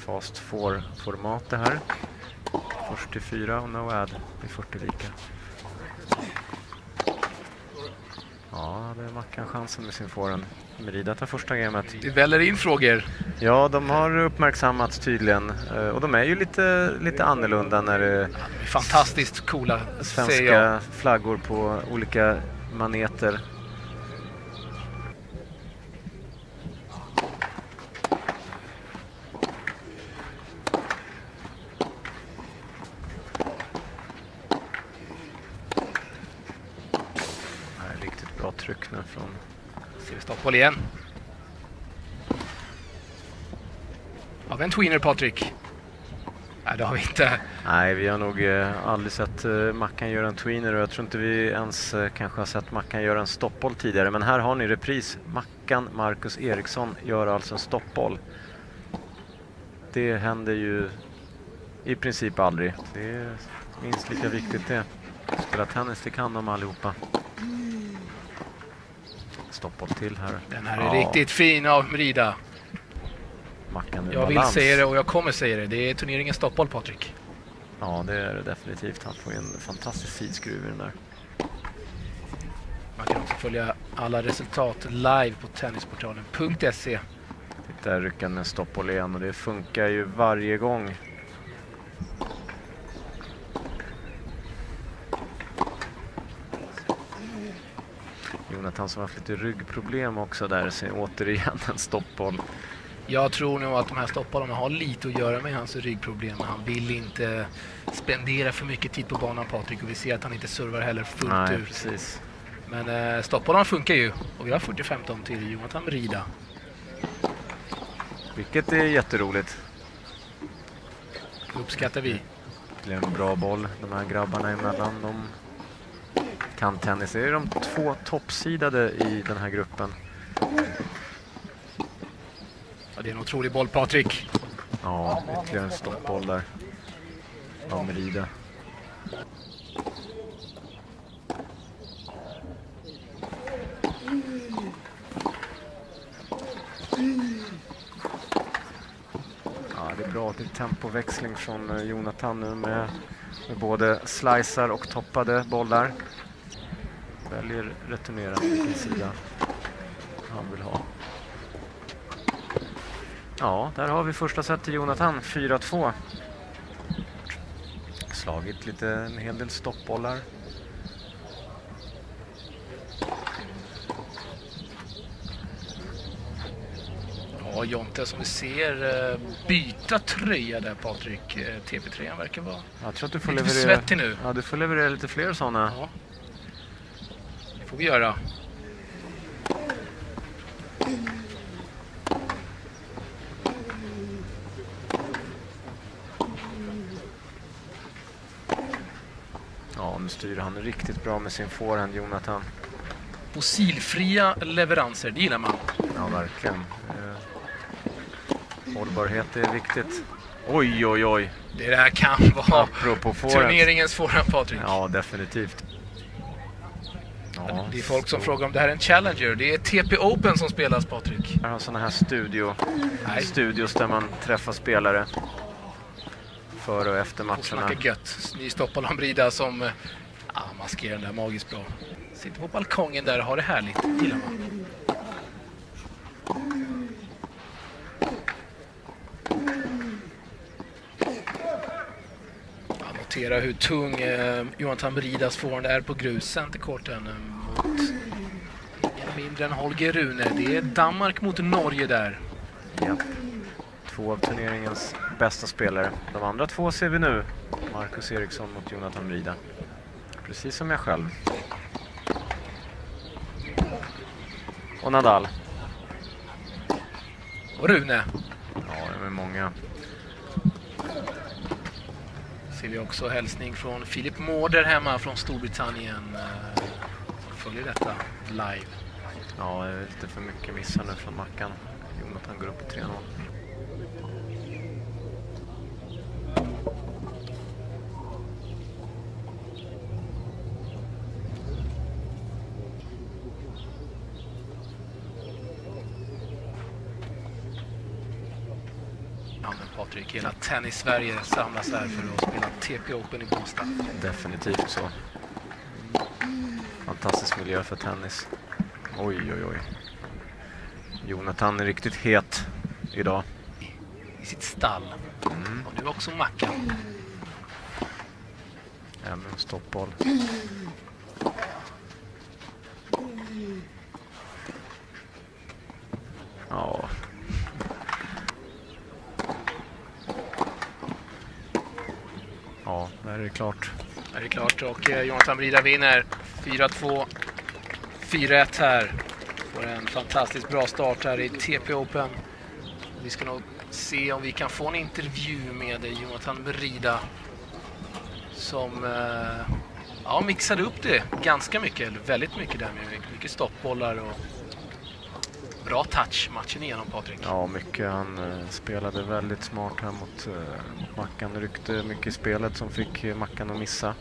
Fast 4-format det här. Först till 4 och no add i 40 lika. Ja, hade Mackan chansen med sin forehand. Merida tar första gamet. Det väller in frågor. Ja, de har uppmärksammats tydligen. Eh, Och de är ju lite, lite annorlunda när det är fantastiskt coola, svenska flaggor på olika maneter. Det här är riktigt nu från Ser vi stoppboll igen. Har vi en tweener, Patrik? Nej, det har vi inte. Nej, vi har nog eh, aldrig sett eh, Mackan göra en tweener och jag tror inte vi ens eh, kanske har sett Mackan göra en stoppboll tidigare. Men här har ni repris. Mackan Marcus Eriksson gör alltså en stoppboll. Det händer ju i princip aldrig. Det är minst lika viktigt det. Spela tennis, det kan de allihopa. Stoppboll till här. Den här är Ja, riktigt fin av Merida. Mackan Jag vill balans. säga det och jag kommer säga det. Det är turneringens stoppboll, Patrik. Ja, det är det definitivt. Han får en fantastisk sidskruv i den där. Man kan också följa alla resultat live på tennisportalen.se. Titta han med stoppboll igen och det funkar ju varje gång. Jonathan som har haft lite ryggproblem också där, ser återigen en stoppboll. Jag tror nog att de här stoppbollarna har lite att göra med hans ryggproblem. Han vill inte spendera för mycket tid på banan, Patrik. Och vi ser att han inte servar heller fullt Nej, ut. precis. Men eh, stoppbollarna funkar ju. Och vi har 40-15 till Jonathan Merida. Vilket är jätteroligt. Det uppskattar vi. Det är en bra boll de här grabbarna emellan. De kan tennis. Det är de två toppsidade i den här gruppen. Ja, det är en otrolig boll, Patrik. Ja, ytterligare en stoppboll där. Av Merida. Ja, det är bra. Det är tempoväxling från eh, Jonathan nu med, med både slicer och toppade bollar. Väljer returnera vilken sida han vill ha. Ja, där har vi första set till Jonathan, 4-2. Slagit lite, en hel del stoppbollar. Ja, Jonte som vi ser eh, byta tröja där, Patrik. Eh, TP3 verkar vara Jag tror att du får lite leverera, svettig nu. ja, du får leverera lite fler sådana. Ja. Får vi göra. Ja, nu styr han riktigt bra med sin forehand, Jonathan. Fossilfria leveranser, det gillar man. Ja, verkligen. Eh, hållbarhet är viktigt. Oj, oj, oj. Det där kan vara Apropå forehand. turneringens forehand, Patrik. Ja, definitivt. Ja, Det är folk som frågar om det här är en Challenger. Det är TP Open som spelas, Patrik. Jag har sådana här studio, Nej. studios där man träffar spelare före och efter Och matcherna. snacka gött. Ny Stoppal Ambrida som eh, ja, maskerar den där magiskt bra. Sitter på balkongen där och har det härligt. gillar man. Notera hur tung eh, Johan Tamberidas forehand är på grus centerkorten eh, än Holger Rune. Det är Danmark mot Norge där. Ja. Två av turneringens bästa spelare. De andra två ser vi nu. Marcus Eriksson mot Jonathan Brida. Precis som jag själv. Och Nadal. Och Rune Ja, det är många. ser vi också hälsning från Philip Morder hemma från Storbritannien. eh, följer detta live. Ja, det är lite för mycket missar nu från Mackan. Jonathan går upp i 3-0. Ja, men Patrik. Hela Tennis-Sverige samlas här för att spela TP Open i Båstad. Definitivt så. Fantastisk miljö för tennis. Oj, oj, oj. Jonathan är riktigt het idag. I sitt stall. Mm. Och nu också Mackan. Ännu en stoppboll. Ja. Ja, där är det klart. Där är det klart och eh, Jonathan Brida vinner 4-2. 4-1 här. Får en fantastiskt bra start här i TP Open. Vi ska nog se om vi kan få en intervju med Jonathan Brida som eh, ja, mixade upp det ganska mycket, eller väldigt mycket där med mycket stoppbollar och bra touch matchen igenom Patrik. Ja, mycket. Han eh, spelade väldigt smart här mot, eh, mot Mackan. Ryckte mycket i spelet som fick eh, Mackan att missa.